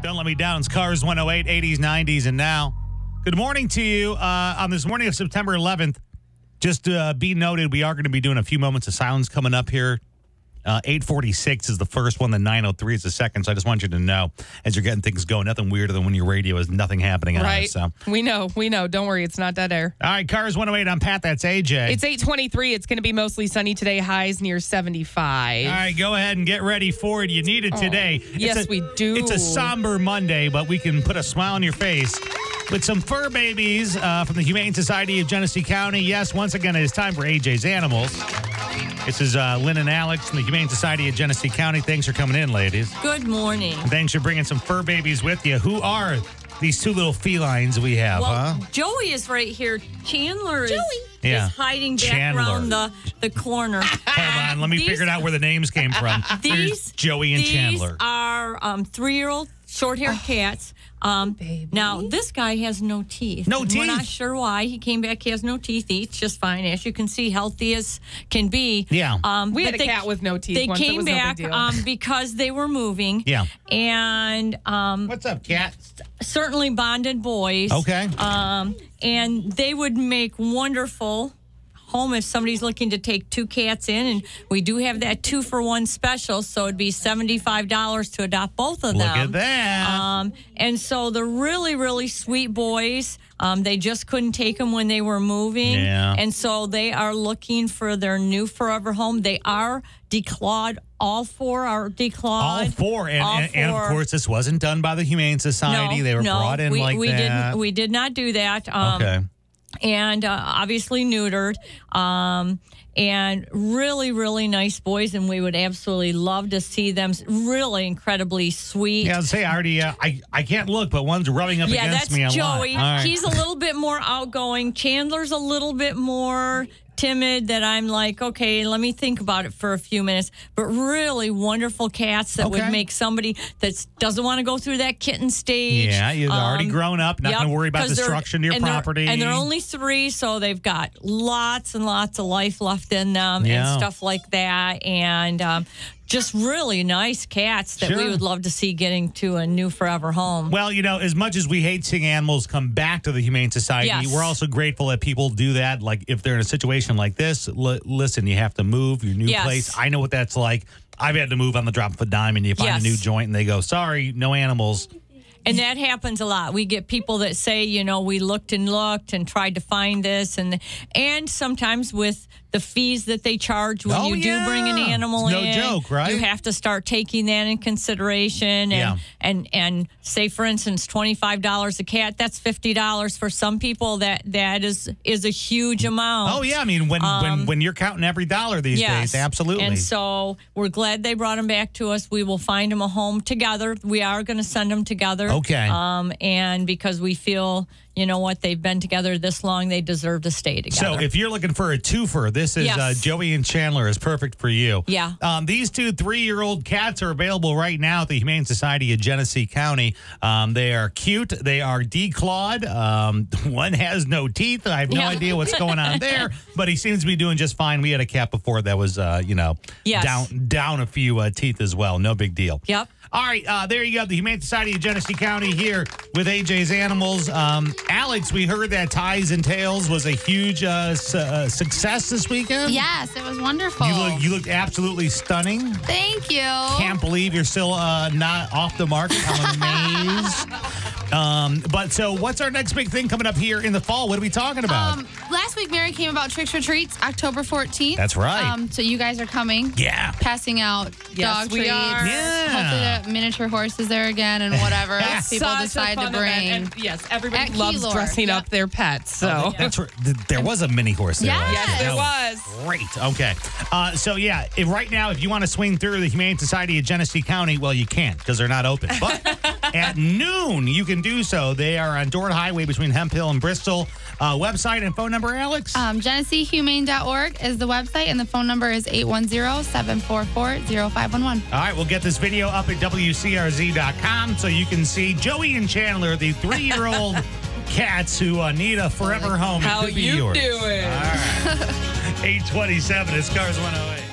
Don't Let Me Down. It's Cars 108, 80s, 90s, and now. Good morning to you uh, on this morning of September 11th. Just uh, be noted, we are going to be doing a few moments of silence coming up here. Uh, 846 is the first one, the 903 is the second. So I just want you to know as you're getting things going, nothing weirder than when your radio is nothing happening on it. Right. So, We know. We know. Don't worry. It's not dead air. all right, Cars 108. I'm Pat. That's AJ. It's 823. It's going to be mostly sunny today. Highs near 75. All right, go ahead and get ready for it. You need it today. yes, a- we do. It's a somber Monday, but we can put a smile on your face with some fur babies uh, from the Humane Society of Genesee County. Yes, once again, it is time for AJ's Animals. This is uh, Lynn and Alex from the Humane Society of Genesee County. Thanks for coming in, ladies. Good morning. Thanks for bringing some fur babies with you. Who are these two little felines we have, Well, huh? Joey is right here. Chandler is, Yeah. is hiding back Chandler. around the, the corner. Hold on, let me These- figure out where the names came from. There's These Joey and these Chandler. are um, three-year-old short-haired cats. Um, now this guy has no teeth. No And We're not sure why. He came back. He has no teeth. He eats just fine, as you can see, healthy as can be. Yeah. Um, We had but a cat with no teeth They once. It came was no back deal. um, because they were moving. Yeah. And um, What's up, cat? certainly bonded boys. Okay. Um, and they would make wonderful home if somebody's looking to take two cats in. And we do have that two for one special. So it'd be $75 to adopt both of them. Look at that. Um, and so the really, really sweet boys, um, they just couldn't take them when they were moving. Yeah. And so they are looking for their new forever home. They are declawed. All four are declawed. All four, and, All and, and of course, this wasn't done by the Humane Society. No, they were no, brought in we, like we that. didn't. We did not do that. Um, okay. And uh, obviously neutered. Um, and really, really nice boys, and we would absolutely love to see them. Really incredibly sweet. Yeah, I'd say I already. Uh, I I can't look, but one's rubbing up Yeah, against that's me a lot. Joey. He's a little bit more outgoing. Chandler's a little bit more timid that I'm like, okay, let me think about it for a few minutes. But really wonderful cats that Okay. would make somebody that doesn't want to go through that kitten stage. Yeah, you've already Um, grown up. Not Yep, going to worry about destruction to your and they're- property. And they're only three, so they've got lots and lots of life left in them Yeah. and stuff like that. And um, just really nice cats that Sure. we would love to see getting to a new forever home. Well, you know, as much as we hate seeing animals come back to the Humane Society, Yes. we're also grateful that people do that. Like if they're in a situation like this, li- listen, you have to move your new Yes. place. I know what that's like. I've had to move on the drop of a dime, and you find Yes. a new joint, and they go, "Sorry, no animals." And that happens a lot. We get people that say, you know, we looked and looked and tried to find this, and and sometimes with the fees that they charge when Oh, you do bring an animal no in, joke, right? You have to start taking that in consideration, and Yeah. and and say, for instance, twenty five dollars a cat. That's fifty dollars for some people. That that is is a huge amount. Oh yeah, I mean when when when you're counting every dollar these Um, Yes. days, absolutely. And so we're glad they brought them back to us. We will find them a home together. We are going to send them together. Okay. Um, and because we feel, you know what, they've been together this long, they deserve to stay together. So if you're looking for a twofer, this is Yes. uh, Joey and Chandler is perfect for you. Yeah. Um, these two three-year-old cats are available right now at the Humane Society of Genesee County. Um, they are cute. They are declawed. Um, one has no teeth. I have no Yeah. idea what's going on there, but he seems to be doing just fine. We had a cat before that was, uh, you know, Yes. down down a few uh, teeth as well. No big deal. Yep. All right, uh, there you go. The Humane Society of Genesee County here with AJ's Animals. Um, Alex, we heard that Ties and Tails was a huge uh, su- uh, success this weekend. Yes, it was wonderful. You look, you looked absolutely stunning. Thank you. Can't believe you're still uh, not off the market. I'm amazed. Um, but so, what's our next big thing coming up here in the fall? What are we talking about? Um, last week, Mary came about Tricks or Treats, October 14th. That's right. Um, so you guys are coming. yeah. Passing out Yes, dog we treats. are. Yeah. Hopefully, the miniature horse is there again and whatever else people Such a decide to bring. And yes, everybody At loves Keylor. dressing up their pets. So That's right. There was a mini horse there. Yes. last Yes, there was. Great. Okay. Uh, so yeah, if right now, if you want to swing through the Humane Society of Genesee County, well, you can't because they're not open. But at noon, you can do so. They are on Dort Highway between Hemphill and Bristol. Uh, website and phone number, Alex. Um, GeneseeHumane.org is the website, and the phone number is 810-744-0511. All right, we'll get this video up at WCRZ.com so you can see Joey and Chandler, the three-year-old cats who uh, need a forever home. It how could be you yours. doing? All right. 827 is Cars 108.